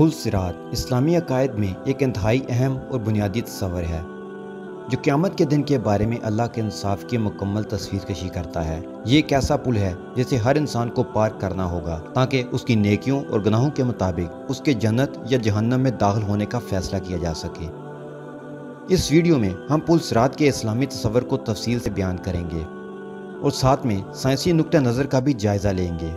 پل سرات اسلامی عقائد میں ایک انتہائی اہم اور بنیادی تصور ہے، جو قیامت کے دن کے بارے میں اللہ کے انصاف کی مکمل تصویر کشی کرتا ہے۔ یہ ایک ایسا پل ہے جسے ہر انسان کو پار کرنا ہوگا، تاکہ اس کی نیکیوں اور گناہوں کے مطابق اس کے جنت یا جہنم میں داخل ہونے کا فیصلہ کیا جا سکے۔ اس ویڈیو میں ہم پل سرات کے اسلامی تصور کو تفصیل سے بیان کریں گے اور ساتھ میں سائنسی نقطہ نظر کا بھی جائزہ لیں گے۔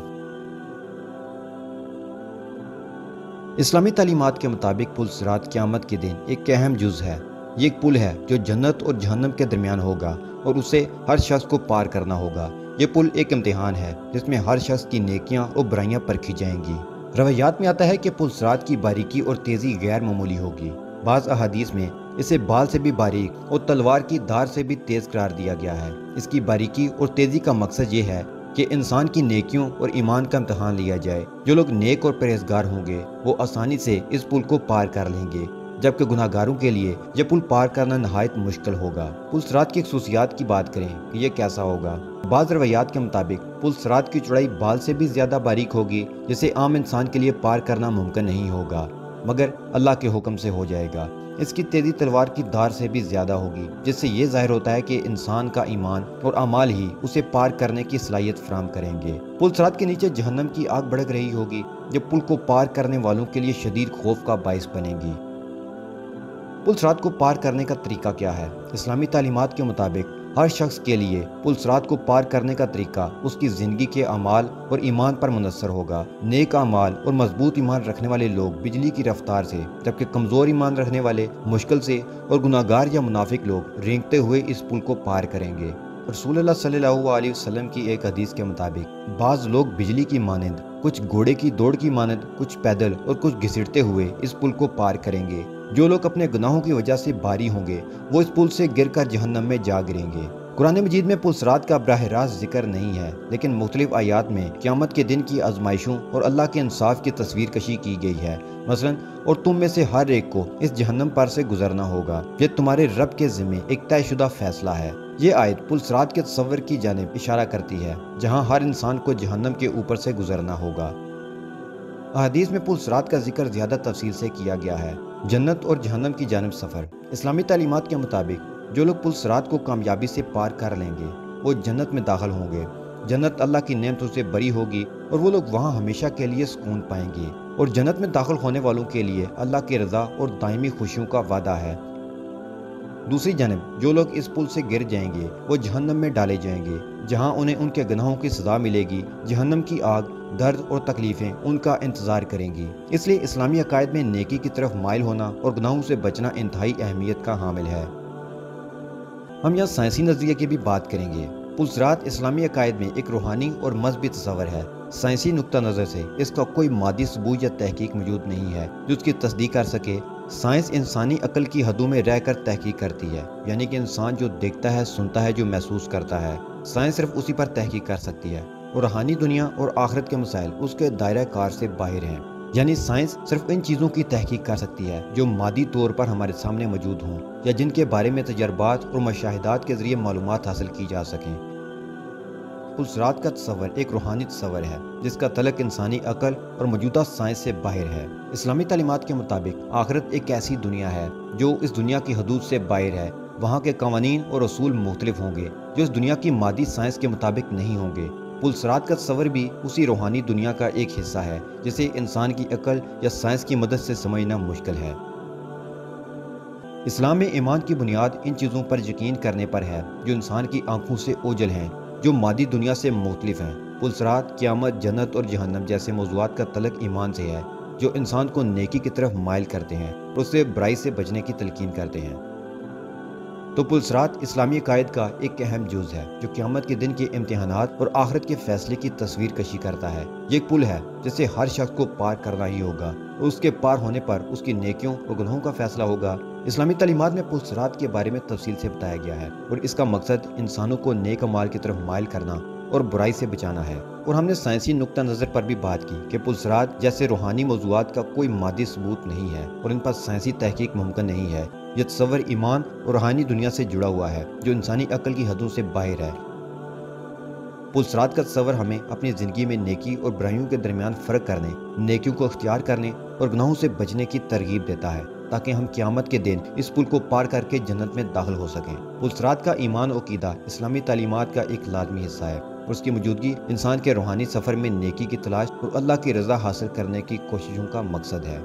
اسلامی تعلیمات کے مطابق پل سرات قیامت کے دن ایک اہم جز ہے۔ یہ ایک پل ہے جو جنت اور جہنم کے درمیان ہوگا اور اسے ہر شخص کو پار کرنا ہوگا۔ یہ پل ایک امتحان ہے جس میں ہر شخص کی نیکیاں اور برائیاں پرکھی جائیں گی۔ روایات میں آتا ہے کہ پل سرات کی باریکی اور تیزی غیر معمولی ہوگی۔ بعض احادیث میں اسے بال سے بھی باریک اور تلوار کی دار سے بھی تیز قرار دیا گیا ہے۔ اس کی باریکی اور تیزی کا مقصد یہ ہے کہ انسان کی نیکیوں اور ایمان کا امتحان لیا جائے۔ جو لوگ نیک اور پرہیزگار ہوں گے، وہ آسانی سے اس پل کو پار کر لیں گے، جبکہ گناہ گاروں کے لیے یہ پل پار کرنا نہایت مشکل ہوگا۔ پل سرات کی خصوصیات کی بات کریں کہ یہ کیسا ہوگا؟ بعض روایات کے مطابق، پل سرات کی چڑائی بال سے بھی زیادہ باریک ہوگی، جسے عام انسان کے لیے پار کرنا ممکن نہیں ہوگا، مگر اللہ کے حکم سے ہو جائے گا۔ اس کی تیزی تلوار کی دھار سے بھی زیادہ ہوگی، جس سے یہ ظاہر ہوتا ہے کہ انسان کا ایمان اور اعمال ہی اسے پار کرنے کی صلاحیت فراہم کریں گے۔ پل سرات کے نیچے جہنم کی آگ بڑک رہی ہوگی جو پل کو پار کرنے والوں کے لیے شدید خوف کا باعث بنے گی۔ پل سرات کو پار کرنے کا طریقہ کیا ہے؟ اسلامی تعلیمات کے مطابق ہر شخص کے لیے پل سرات کو پار کرنے کا طریقہ اس کی زندگی کے اعمال اور ایمان پر منحصر ہوگا۔ نیک اعمال اور مضبوط ایمان رکھنے والے لوگ بجلی کی رفتار سے، جبکہ کمزور ایمان رکھنے والے، مشکل سے اور گناہ گار یا منافق لوگ رینگتے ہوئے اس پل کو پار کریں گے۔ رسول اللہ صلی اللہ علیہ وسلم کی ایک حدیث کے مطابق، بعض لوگ بجلی کی مانند، کچھ گھوڑے کی دوڑ کی مانند، کچھ پیدل اور کچھ گھسٹتے ہوئے اس پل کو پار کریں گے۔ جو لوگ اپنے گناہوں کی وجہ سے باری ہوں گے، وہ اس پل سے گر کر جہنم میں جا گریں گے۔ قرآن مجید میں پلسرات کا براہ راست ذکر نہیں ہے، لیکن مختلف آیات میں قیامت کے دن کی آزمائشوں اور اللہ کے انصاف کی تصویر کشی کی گئی ہے۔ مثلا، اور تم میں سے ہر ایک کو اس جہنم پر سے گزرنا ہوگا، یہ تمہارے رب کے ذمہ ایک طے شدہ فیصلہ ہے۔ یہ آیت پلسرات کے تصور کی جانب اشارہ کرتی ہے، جہاں ہر انسان کو جہنم کے اوپر سے گزرنا ہوگا۔ احادیث میں پلسرات کا ذکر زیادہ تفصیل سے کیا گیا ہے۔ جنت اور جہنم کی جانب سفر۔ اسلامی تعلیمات کے مطابق، جو لوگ پلسرات کو کامیابی سے پار کر لیں گے، وہ جنت میں داخل ہوں گے۔ جنت اللہ کی نعمتوں سے بری ہوگی اور وہ لوگ وہاں ہمیشہ کے لیے سکون پائیں گے۔ اور جنت میں داخل ہونے والوں کے لیے اللہ کی رضا اور دائمی خوشیوں کا وعدہ ہے۔ دوسری جانب، جو لوگ اس پل سے گر جائیں گے، وہ جہنم میں ڈالے جائیں گے، جہاں انہیں ان کے گناہوں کی سزا ملے گی۔ جہنم کی آگ درد اور تکلیفیں ان کا انتظار کریں گی۔ اس لیے اسلامی عقائد میں نیکی کی طرف مائل ہونا اور گناہوں سے بچنا انتہائی اہمیت کا حامل ہے۔ ہم یہاں سائنسی نظریے کی بھی بات کریں گے۔ پلسرات اسلامی عقائد میں ایک روحانی اور مذہبی تصور ہے۔ سائنسی نقطہ نظر سے اس کا کوئی مادی ثبوت یا تحقیق موجود نہیں ہے۔ جو اس کی تصدیق کر سکے، سائنس انسانی عقل کی حدوں میں رہ کر تحقیق کرتی ہے۔ یعنی کہ انسان جو دیکھتا ہے، سنتا ہے، جو محسوس کرتا ہے۔ سائنس صرف اسی پر تحقیق کر سکتی ہے۔ اور روحانی دنیا اور آخرت کے مسائل اس کے دائرہ کار سے باہر ہیں۔ یعنی سائنس صرف ان چیزوں کی تحقیق کر سکتی ہے جو مادی طور پر ہمارے سامنے موجود ہوں یا جن کے بارے میں تجربات اور مشاہدات کے ذریعے معلومات حاصل کی جا سکیں۔ پلسرات کا تصور ایک روحانی تصور ہے، جس کا تلق انسانی عقل اور موجودہ سائنس سے باہر ہے۔ اسلامی تعلیمات کے مطابق، آخرت ایک ایسی دنیا ہے جو اس دنیا کی حدود سے باہر ہے۔ وہاں کے قوانین اور اصول مختلف ہوں گے، جو اس دنیا کی مادی سائنس کے مطابق نہیں ہوں گے۔ پلسرات کا تصور بھی اسی روحانی دنیا کا ایک حصہ ہے، جسے انسان کی عقل یا سائنس کی مدد سے سمجھنا مشکل ہے۔ اسلام میں ایمان کی بنیاد ان چیزوں پر یقین کرنے پر ہے، جو انسان کی آنکھوں سے اوجل ہیں، جو مادی دنیا سے مختلف ہیں۔ پلسرات قیامت، جنت اور جہنم جیسے موضوعات کا تلق ایمان سے ہے، جو انسان کو نیکی کی طرف مائل کرتے ہیں، اور اسے برائی سے بچنے کی تلقین کرتے ہیں۔ تو پلسرات اسلامی قائد کا ایک اہم جز ہے، جو قیامت کے دن کے امتحانات اور آخرت کے فیصلے کی تصویر کشی کرتا ہے۔ یہ ایک پل ہے، جسے ہر شخص کو پار کرنا ہی ہوگا اور اس کے پار ہونے پر اس کی نیکیوں اور گنہوں کا فیصلہ ہوگا۔ اسلامی تعلیمات میں پلسرات کے بارے میں تفصیل سے بتایا گیا ہے اور اس کا مقصد انسانوں کو نیک مال کی طرف مائل کرنا اور برائی سے بچانا ہے۔ اور ہم نے سائنسی نقطہ نظر پر بھی بات کی کہ پلسرات جیسے روحانی موضوعات کا کوئی مادی ثبوت نہیں ہے اور ان پر سائنسی تحقیق ممکن نہیں ہے۔ یہ تصور ایمان اور روحانی دنیا سے جڑا ہوا ہے، جو انسانی عقل کی حدوں سے باہر ہے۔ پلسرات کا تصور ہمیں اپنی زندگی میں نیکی اور برائیوں کے درمیان فرق کرنے، نیکیوں کو اختیار کرنے اور گناہوں سے بچنے کی ترغیب دیتا ہے، تاکہ ہم قیامت کے دن اس پل کو پار کر کے جنت میں داخل ہو سکیں۔ پلسرات کا ایمان و عقیدہ اسلامی تعلیمات کا ایک لازمی حصہ ہے۔ اور اس کی موجودگی انسان کے روحانی سفر میں نیکی کی تلاش اور اللہ کی رضا حاصل کرنے کی کوششوں کا مقصد ہے۔